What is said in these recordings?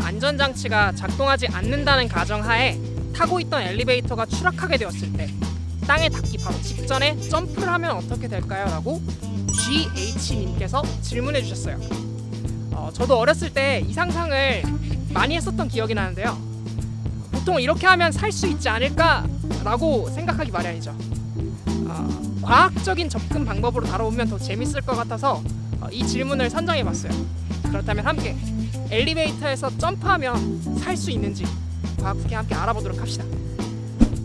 안전장치가 작동하지 않는다는 가정하에 타고 있던 엘리베이터가 추락하게 되었을 때 땅에 닿기 바로 직전에 점프를 하면 어떻게 될까요? 라고 GH님께서 질문해 주셨어요. 어, 저도 어렸을 때 이 상상을 많이 했었던 기억이 나는데요. 보통 이렇게 하면 살 수 있지 않을까라고 생각하기 마련이죠. 어, 과학적인 접근 방법으로 다뤄보면 더 재밌을 것 같아서 어, 이 질문을 선정해 봤어요. 그렇다면 함께 엘리베이터에서 점프하면 살수 있는지 과학후기 함께 알아보도록 합시다.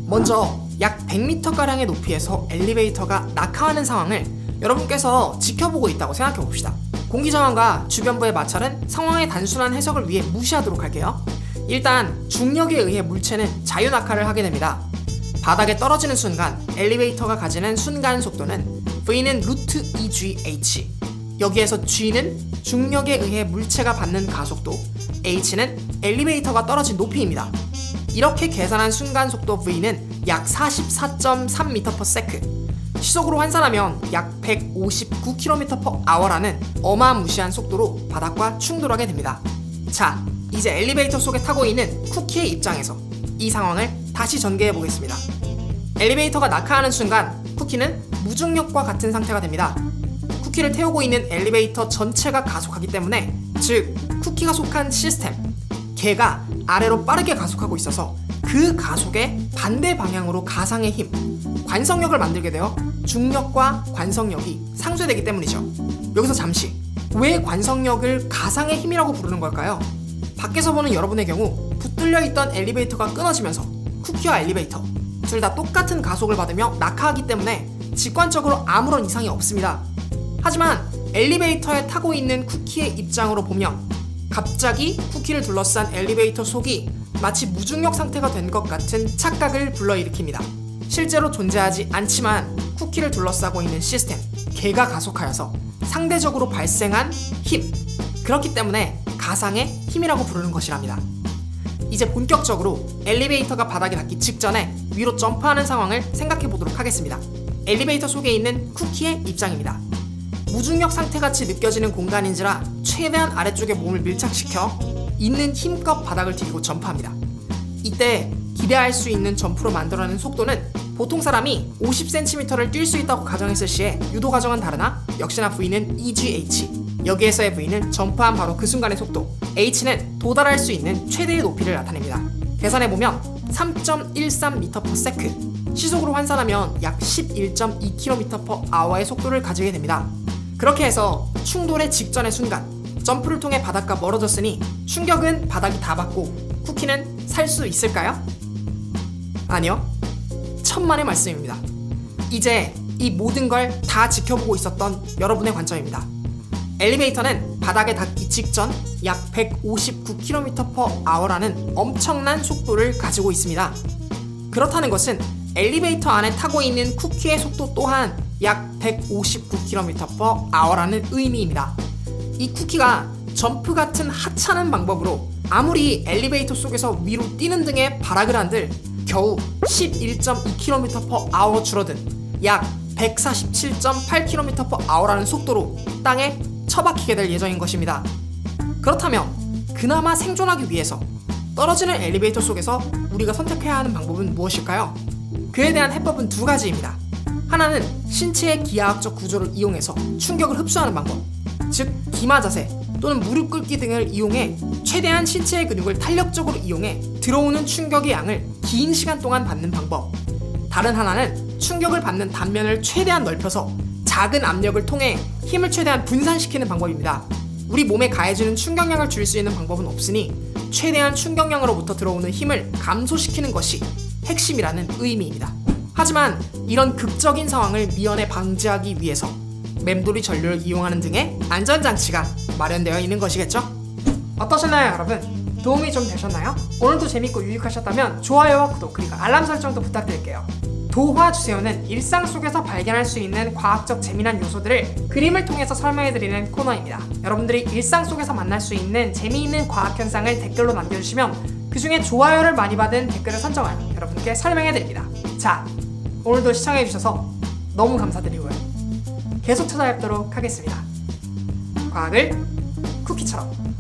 먼저 약 100m가량의 높이에서 엘리베이터가 낙하하는 상황을 여러분께서 지켜보고 있다고 생각해 봅시다. 공기 저항과 주변부의 마찰은 상황의 단순한 해석을 위해 무시하도록 할게요. 일단 중력에 의해 물체는 자유 낙하를 하게 됩니다. 바닥에 떨어지는 순간 엘리베이터가 가지는 순간 속도는 V는 루트 2gh 여기에서 g는 중력에 의해 물체가 받는 가속도 h는 엘리베이터가 떨어진 높이입니다. 이렇게 계산한 순간 속도 V는 약 44.3m/s 시속으로 환산하면 약 159km/h라는 어마무시한 속도로 바닥과 충돌하게 됩니다. 자, 이제 엘리베이터 속에 타고 있는 쿠키의 입장에서 이 상황을 다시 전개해 보겠습니다. 엘리베이터가 낙하하는 순간 쿠키는 무중력과 같은 상태가 됩니다. 쿠키를 태우고 있는 엘리베이터 전체가 가속하기 때문에 즉 쿠키가 속한 시스템 개가 아래로 빠르게 가속하고 있어서 그 가속의 반대 방향으로 가상의 힘 관성력을 만들게 되어 중력과 관성력이 상쇄되기 때문이죠. 여기서 잠시 왜 관성력을 가상의 힘이라고 부르는 걸까요? 밖에서 보는 여러분의 경우 붙들려 있던 엘리베이터가 끊어지면서 쿠키와 엘리베이터 둘 다 똑같은 가속을 받으며 낙하하기 때문에 직관적으로 아무런 이상이 없습니다. 하지만 엘리베이터에 타고 있는 쿠키의 입장으로 보면 갑자기 쿠키를 둘러싼 엘리베이터 속이 마치 무중력 상태가 된 것 같은 착각을 불러일으킵니다. 실제로 존재하지 않지만 쿠키를 둘러싸고 있는 시스템, 개가 가속하여서 상대적으로 발생한 힘. 그렇기 때문에 가상의 힘이라고 부르는 것이랍니다. 이제 본격적으로 엘리베이터가 바닥에 닿기 직전에 위로 점프하는 상황을 생각해 보도록 하겠습니다. 엘리베이터 속에 있는 쿠키의 입장입니다. 무중력 상태같이 느껴지는 공간인지라 최대한 아래쪽에 몸을 밀착시켜 있는 힘껏 바닥을 디디고 점프합니다. 이때 기대할 수 있는 점프로 만들어낸 속도는 보통 사람이 50cm를 뛸 수 있다고 가정했을 시에 유도 가정은 다르나 역시나 V는 EGH 여기에서의 V는 점프한 바로 그 순간의 속도 H는 도달할 수 있는 최대의 높이를 나타냅니다. 계산해보면 3.13m/s 시속으로 환산하면 약 11.2km/h의 속도를 가지게 됩니다. 그렇게 해서 충돌의 직전의 순간 점프를 통해 바닥과 멀어졌으니 충격은 바닥이 다 받고 쿠키는 살 수 있을까요? 아니요. 천만의 말씀입니다. 이제 이 모든 걸 다 지켜보고 있었던 여러분의 관점입니다. 엘리베이터는 바닥에 닿기 직전 약 159km/h라는 엄청난 속도를 가지고 있습니다. 그렇다는 것은 엘리베이터 안에 타고 있는 쿠키의 속도 또한 약 159km/h라는 의미입니다. 이 쿠키가 점프 같은 하찮은 방법으로 아무리 엘리베이터 속에서 위로 뛰는 등의 발악을 한들 겨우 11.2km/h 줄어든 약 147.8km/h라는 속도로 땅에 처박히게 될 예정인 것입니다. 그렇다면 그나마 생존하기 위해서 떨어지는 엘리베이터 속에서 우리가 선택해야 하는 방법은 무엇일까요? 그에 대한 해법은 두 가지입니다. 하나는 신체의 기하학적 구조를 이용해서 충격을 흡수하는 방법, 즉 기마 자세 또는 무릎 꿇기 등을 이용해 최대한 신체의 근육을 탄력적으로 이용해 들어오는 충격의 양을 긴 시간 동안 받는 방법. 다른 하나는 충격을 받는 단면을 최대한 넓혀서 작은 압력을 통해 힘을 최대한 분산시키는 방법입니다. 우리 몸에 가해지는 충격량을 줄일 수 있는 방법은 없으니 최대한 충격량으로부터 들어오는 힘을 감소시키는 것이 핵심이라는 의미입니다. 하지만 이런 극적인 상황을 미연에 방지하기 위해서 맴돌이 전류를 이용하는 등의 안전장치가 마련되어 있는 것이겠죠? 어떠셨나요, 여러분? 도움이 좀 되셨나요? 오늘도 재밌고 유익하셨다면 좋아요와 구독 그리고 알람 설정도 부탁드릴게요. 도화주세요는 일상 속에서 발견할 수 있는 과학적 재미난 요소들을 그림을 통해서 설명해드리는 코너입니다. 여러분들이 일상 속에서 만날 수 있는 재미있는 과학 현상을 댓글로 남겨주시면 그 중에 좋아요를 많이 받은 댓글을 선정하여 여러분께 설명해드립니다. 자, 오늘도 시청해주셔서 너무 감사드리고요. 계속 찾아뵙도록 하겠습니다. 과학을 쿠키처럼.